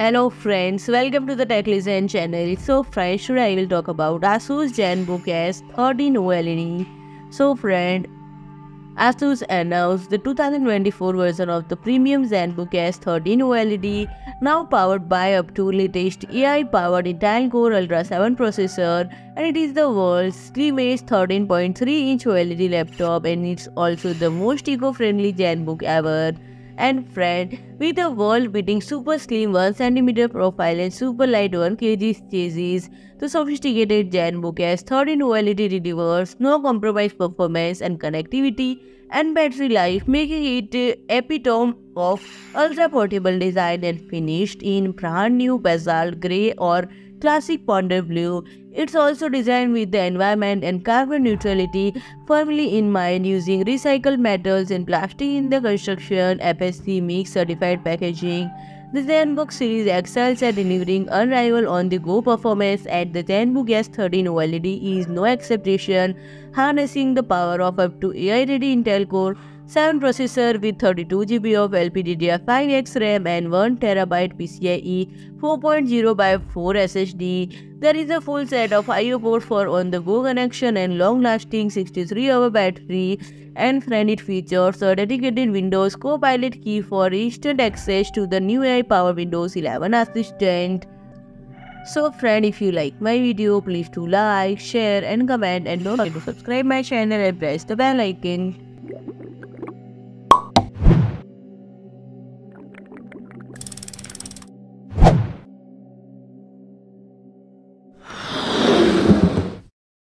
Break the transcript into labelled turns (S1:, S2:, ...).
S1: Hello friends, welcome to the Tech Legends channel. So friends, today I will talk about Asus ZenBook S13 OLED. So friend, Asus announced the 2024 version of the premium ZenBook S13 OLED, now powered by up to latest AI-powered Intel Core Ultra 7 processor, and it is the world's slimmest 13.3-inch OLED laptop, and it's also the most eco-friendly ZenBook ever and friend with a world-beating super slim 1cm profile and super light 1 kg chassis. The sophisticated ZenBook S 13 OLED delivers no compromise performance and connectivity and battery life, making it epitome of ultra-portable design and finished in brand new basalt grey or classic ponder blue. It's also designed with the environment and carbon neutrality firmly in mind using recycled metals and plastic in the construction, FSC mix certified packaging. The ZenBook series excels at delivering unrivaled on-the-go performance and the ZenBook S13 OLED is no exception, harnessing the power of up to AI-ready Intel Core 7 processor with 32GB of LPDDR5X RAM and 1TB PCIe 4.0x4 SSD. There is a full set of I.O. ports for on-the-go connection and long-lasting 63-hour battery and friend it features a dedicated Windows Copilot key for instant access to the new AI-powered Windows 11 Assistant. So friend, if you like my video, please do like, share and comment and don't forget to subscribe my channel and press the bell icon.